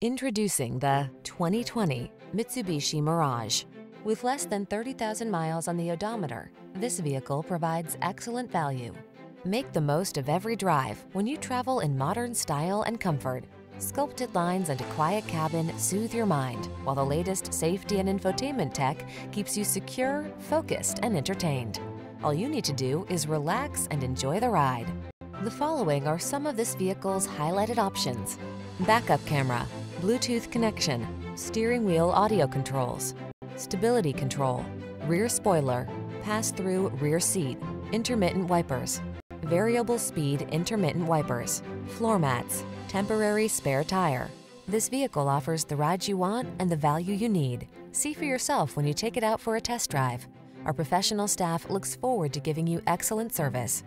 Introducing the 2020 Mitsubishi Mirage. With less than 30,000 miles on the odometer, this vehicle provides excellent value. Make the most of every drive when you travel in modern style and comfort. Sculpted lines and a quiet cabin soothe your mind, while the latest safety and infotainment tech keeps you secure, focused, and entertained. All you need to do is relax and enjoy the ride. The following are some of this vehicle's highlighted options. Backup camera, Bluetooth connection, steering wheel audio controls, stability control, rear spoiler, pass-through rear seat, intermittent wipers, variable speed intermittent wipers, floor mats, temporary spare tire. This vehicle offers the ride you want and the value you need. See for yourself when you take it out for a test drive. Our professional staff looks forward to giving you excellent service.